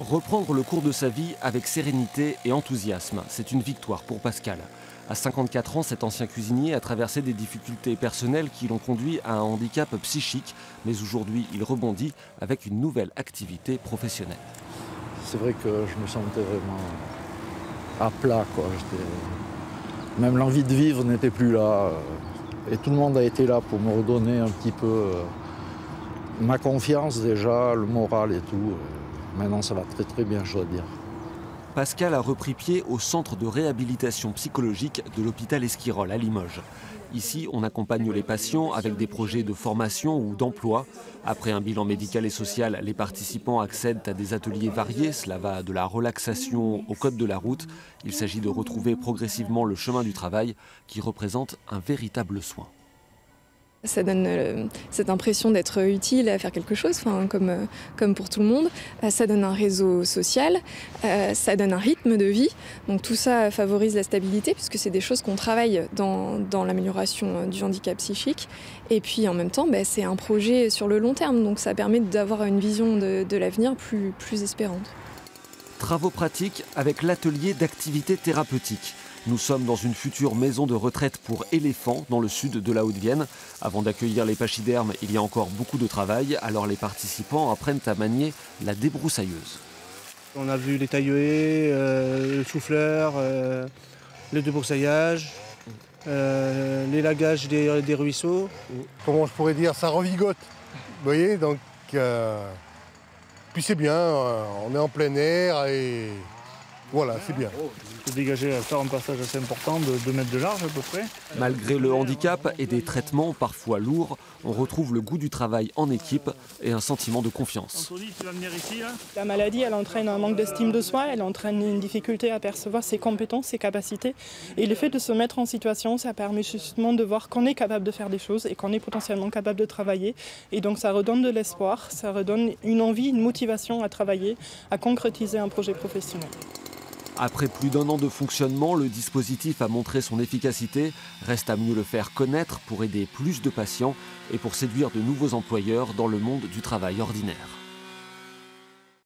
Reprendre le cours de sa vie avec sérénité et enthousiasme, c'est une victoire pour Pascal. À 54 ans, cet ancien cuisinier a traversé des difficultés personnelles qui l'ont conduit à un handicap psychique, mais aujourd'hui il rebondit avec une nouvelle activité professionnelle. C'est vrai que je me sentais vraiment à plat. Même l'envie de vivre n'était plus là. Et tout le monde a été là pour me redonner un petit peu euh, ma confiance déjà, le moral et tout. Maintenant, ça va très très bien, je dois dire. Pascal a repris pied au centre de réhabilitation psychologique de l'hôpital Esquirol à Limoges. Ici, on accompagne les patients avec des projets de formation ou d'emploi. Après un bilan médical et social, les participants accèdent à des ateliers variés. Cela va de la relaxation au code de la route. Il s'agit de retrouver progressivement le chemin du travail qui représente un véritable soin. Ça donne euh, cette impression d'être utile à faire quelque chose, comme, euh, comme pour tout le monde. Euh, ça donne un réseau social, ça donne un rythme de vie. Donc tout ça favorise la stabilité puisque c'est des choses qu'on travaille dans, dans l'amélioration du handicap psychique. Et puis en même temps, bah, c'est un projet sur le long terme. Donc ça permet d'avoir une vision de, de l'avenir plus, plus espérante. Travaux pratiques avec l'atelier d'activité thérapeutique. Nous sommes dans une future maison de retraite pour éléphants dans le sud de la Haute-Vienne. Avant d'accueillir les pachydermes, il y a encore beaucoup de travail, alors les participants apprennent à manier la débroussailleuse. On a vu les tailleués, euh, le souffleur, euh, le débroussaillage, euh, les lagages des, des, ruisseaux. Comment je pourrais dire, ça revigote. Vous voyez, donc. puis c'est bien, on est en plein air et voilà, c'est bien. faut dégager, faire un passage assez important de 2 mètres de large à peu près. Malgré le handicap et des traitements parfois lourds, on retrouve le goût du travail en équipe et un sentiment de confiance. La maladie, elle entraîne un manque d'estime de soi, elle entraîne une difficulté à percevoir ses compétences, ses capacités. Et le fait de se mettre en situation, ça permet justement de voir qu'on est capable de faire des choses et qu'on est potentiellement capable de travailler. Et donc ça redonne de l'espoir, ça redonne une envie, une motivation à travailler, à concrétiser un projet professionnel. Après plus d'un an de fonctionnement, le dispositif a montré son efficacité. Reste à mieux le faire connaître pour aider plus de patients et pour séduire de nouveaux employeurs dans le monde du travail ordinaire.